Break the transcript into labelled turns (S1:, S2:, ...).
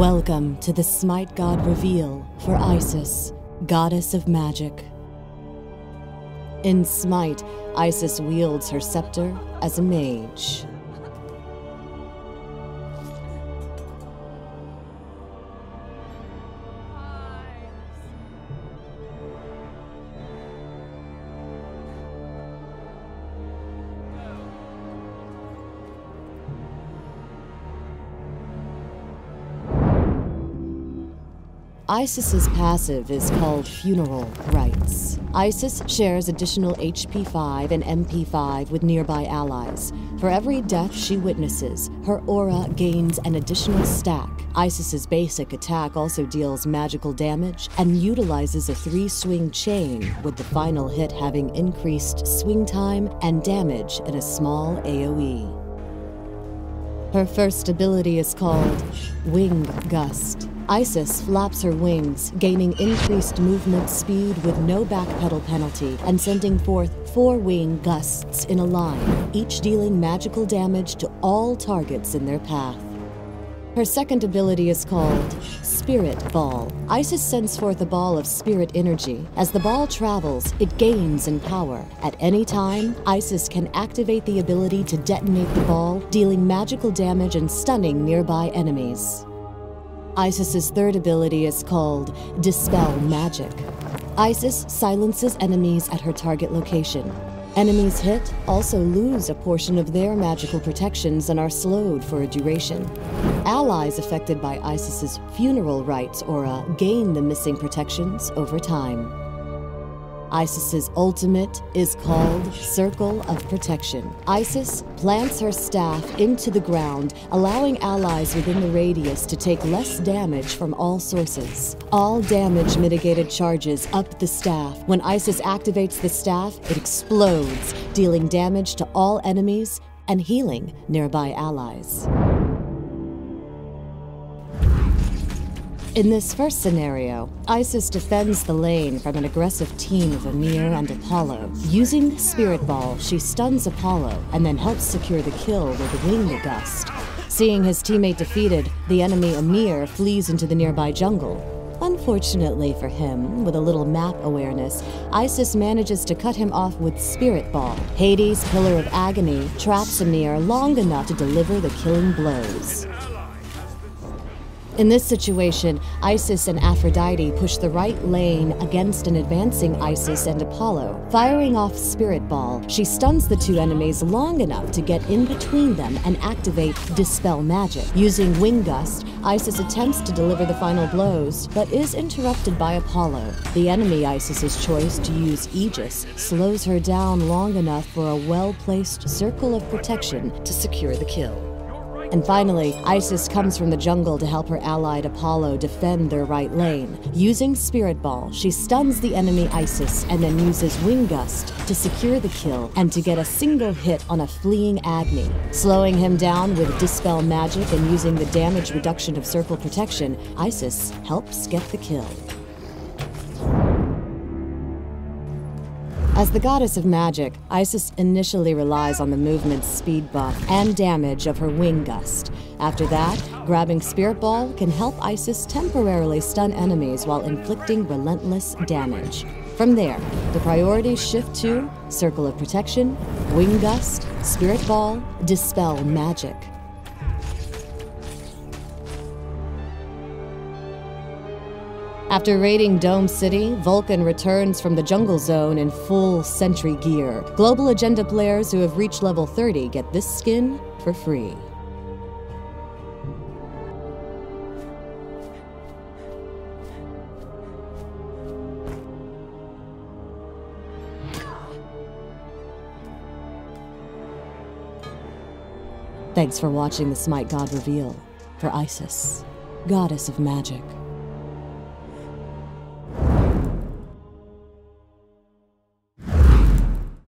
S1: Welcome to the Smite God reveal for Isis, goddess of magic. In Smite, Isis wields her scepter as a mage. Isis's passive is called Funeral Rites. Isis shares additional HP 5 and MP 5 with nearby allies. For every death she witnesses, her aura gains an additional stack. Isis's basic attack also deals magical damage and utilizes a three swing chain, with the final hit having increased swing time and damage in a small AoE. Her first ability is called Wing Gust. Isis flaps her wings, gaining increased movement speed with no backpedal penalty, and sending forth four wing gusts in a line, each dealing magical damage to all targets in their path. Her second ability is called Spirit Ball. Isis sends forth a ball of spirit energy. As the ball travels, it gains in power. At any time, Isis can activate the ability to detonate the ball, dealing magical damage and stunning nearby enemies. Isis's third ability is called Dispel Magic. Isis silences enemies at her target location. Enemies hit also lose a portion of their magical protections and are slowed for a duration. Allies affected by Isis's funeral rites aura uh, gain the missing protections over time. Isis's ultimate is called Circle of Protection. Isis plants her staff into the ground, allowing allies within the radius to take less damage from all sources. All damage mitigated charges up the staff. When Isis activates the staff, it explodes, dealing damage to all enemies and healing nearby allies. In this first scenario, Isis defends the lane from an aggressive team of Ymir and Apollo. Using the Spirit Ball, she stuns Apollo and then helps secure the kill with Wing Gust. Seeing his teammate defeated, the enemy Ymir flees into the nearby jungle. Unfortunately for him, with a little map awareness, Isis manages to cut him off with Spirit Ball. Hades' Pillar of Agony traps Ymir long enough to deliver the killing blows. In this situation, Isis and Aphrodite push the right lane against an advancing Isis and Apollo. Firing off Spirit Ball, she stuns the two enemies long enough to get in between them and activate Dispel Magic. Using Wing Gust, Isis attempts to deliver the final blows, but is interrupted by Apollo. The enemy Isis's choice to use Aegis slows her down long enough for a well-placed circle of protection to secure the kill. And finally, Isis comes from the jungle to help her allied Apollo defend their right lane. Using Spirit Ball, she stuns the enemy Isis and then uses Wing Gust to secure the kill and to get a single hit on a fleeing Agni. Slowing him down with Dispel Magic and using the damage reduction of Circle Protection, Isis helps get the kill. As the goddess of magic, Isis initially relies on the movement speed buff and damage of her wing gust. After that, grabbing Spirit Ball can help Isis temporarily stun enemies while inflicting relentless damage. From there, the priorities shift to Circle of Protection, Wing Gust, Spirit Ball, Dispel Magic. After raiding Dome City, Vulcan returns from the jungle zone in full sentry gear. Global Agenda players who have reached level 30 get this skin for free. Thanks for watching the Smite God reveal for Isis, goddess of magic.